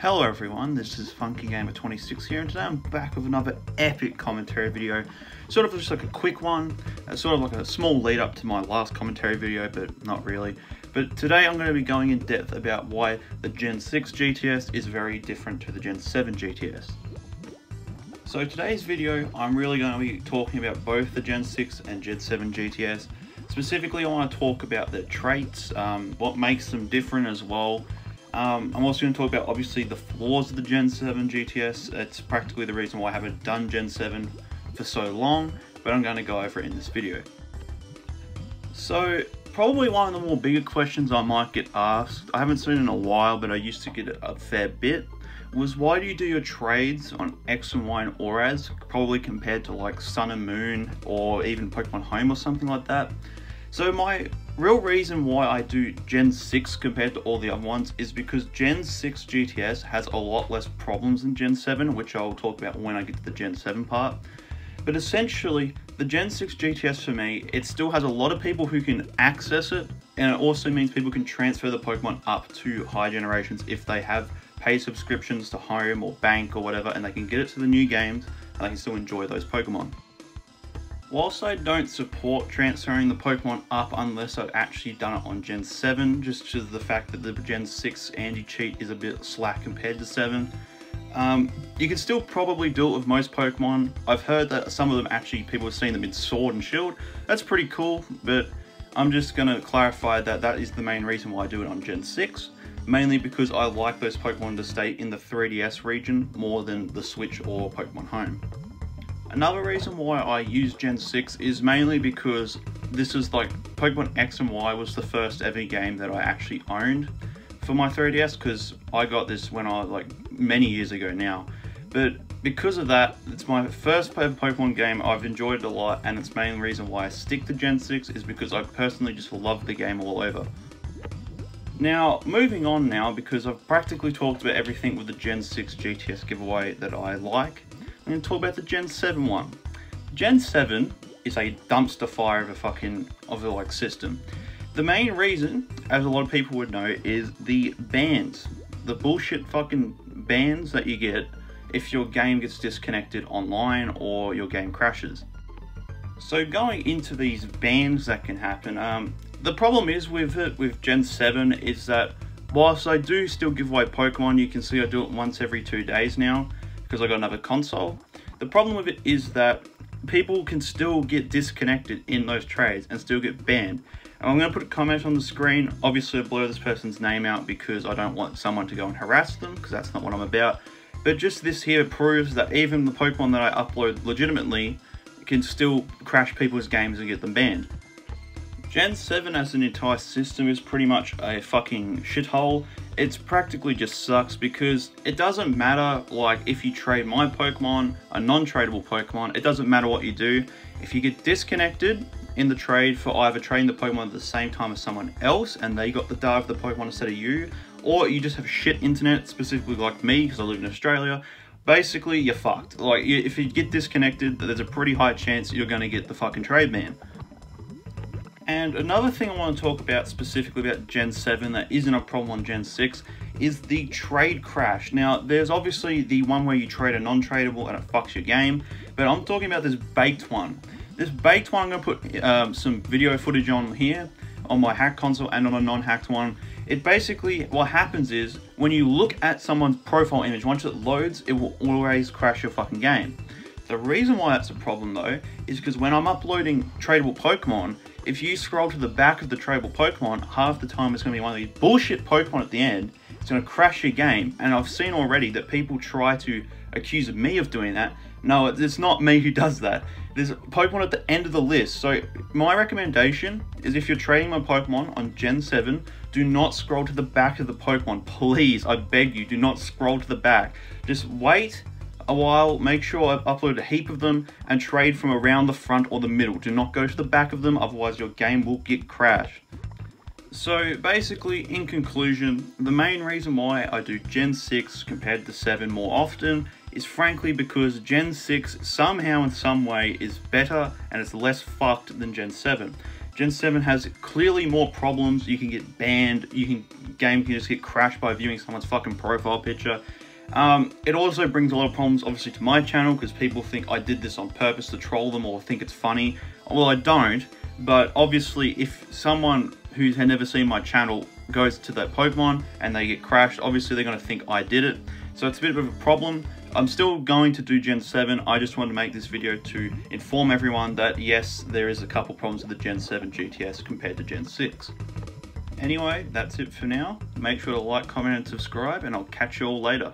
Hello everyone, this is Funky Gamer 26 here, and today I'm back with another epic commentary video. Sort of just like a quick one, uh, sort of like a small lead up to my last commentary video, but not really. But today I'm going to be going in depth about why the Gen 6 GTS is very different to the Gen 7 GTS. So today's video, I'm really going to be talking about both the Gen 6 and Gen 7 GTS. Specifically, I want to talk about their traits, um, what makes them different as well, um, I'm also going to talk about obviously the flaws of the Gen 7 GTS. It's practically the reason why I haven't done Gen 7 for so long, but I'm going to go over it in this video. So, probably one of the more bigger questions I might get asked, I haven't seen in a while, but I used to get it a fair bit, was why do you do your trades on X and Y and ORAS, probably compared to like Sun and Moon or even Pokemon Home or something like that? So my real reason why I do Gen 6 compared to all the other ones is because Gen 6 GTS has a lot less problems than Gen 7, which I'll talk about when I get to the Gen 7 part. But essentially, the Gen 6 GTS for me, it still has a lot of people who can access it, and it also means people can transfer the Pokemon up to high generations if they have pay subscriptions to Home or Bank or whatever, and they can get it to the new games, and they can still enjoy those Pokemon. Whilst I don't support transferring the Pokemon up unless I've actually done it on Gen 7, just to the fact that the Gen 6 anti-cheat is a bit slack compared to 7, um, you can still probably do it with most Pokemon. I've heard that some of them actually, people have seen them in Sword and Shield. That's pretty cool, but I'm just going to clarify that that is the main reason why I do it on Gen 6. Mainly because I like those Pokemon to stay in the 3DS region more than the Switch or Pokemon Home. Another reason why I use Gen 6 is mainly because this is like Pokemon X and Y was the first ever game that I actually owned for my 3DS because I got this when I like many years ago now. But because of that, it's my first Pokemon game. I've enjoyed it a lot, and its main reason why I stick to Gen 6 is because I personally just love the game all over. Now, moving on now, because I've practically talked about everything with the Gen 6 GTS giveaway that I like, I'm going to talk about the Gen 7 one. Gen 7 is a dumpster fire of a fucking, of a like system. The main reason, as a lot of people would know, is the bans. The bullshit fucking bans that you get if your game gets disconnected online or your game crashes. So going into these bans that can happen, um, the problem is with it with Gen 7 is that whilst I do still give away Pokemon, you can see I do it once every two days now because I got another console. The problem with it is that people can still get disconnected in those trades and still get banned. And I'm going to put a comment on the screen. Obviously, blur this person's name out because I don't want someone to go and harass them because that's not what I'm about. But just this here proves that even the Pokemon that I upload legitimately can still crash people's games and get them banned. Gen 7 as an entire system is pretty much a fucking shithole it's practically just sucks because it doesn't matter like if you trade my Pokemon, a non-tradable Pokemon, it doesn't matter what you do. If you get disconnected in the trade for either trading the Pokemon at the same time as someone else and they got the data of the Pokemon instead of you, or you just have shit internet, specifically like me because I live in Australia, basically you're fucked. Like if you get disconnected, there's a pretty high chance you're going to get the fucking trade ban. And another thing I want to talk about specifically about Gen 7 that isn't a problem on Gen 6 is the trade crash. Now, there's obviously the one where you trade a non-tradable and it fucks your game, but I'm talking about this baked one. This baked one, I'm going to put um, some video footage on here on my hack console and on a non-hacked one. It basically, what happens is, when you look at someone's profile image, once it loads, it will always crash your fucking game. The reason why that's a problem though, is because when I'm uploading tradable Pokemon, if you scroll to the back of the tradable Pokemon, half the time it's going to be one of these bullshit Pokemon at the end. It's going to crash your game. And I've seen already that people try to accuse me of doing that. No, it's not me who does that. There's Pokemon at the end of the list. So my recommendation is if you're trading my Pokemon on Gen 7, do not scroll to the back of the Pokemon. Please, I beg you, do not scroll to the back. Just wait a while, make sure I upload a heap of them and trade from around the front or the middle. Do not go to the back of them, otherwise your game will get crashed. So basically, in conclusion, the main reason why I do Gen 6 compared to 7 more often is frankly because Gen 6 somehow in some way is better and it's less fucked than Gen 7. Gen 7 has clearly more problems. You can get banned. You can game can just get crashed by viewing someone's fucking profile picture. Um, it also brings a lot of problems, obviously, to my channel because people think I did this on purpose to troll them or think it's funny. Well, I don't, but obviously, if someone who's never seen my channel goes to that Pokemon and they get crashed, obviously they're going to think I did it. So it's a bit of a problem. I'm still going to do Gen 7. I just wanted to make this video to inform everyone that yes, there is a couple problems with the Gen 7 GTS compared to Gen 6. Anyway, that's it for now. Make sure to like, comment, and subscribe, and I'll catch you all later.